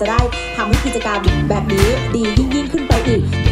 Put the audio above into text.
จะได้ทำให้กิจกรรมแบบนี้ดียิ่งขึ้นไปอีก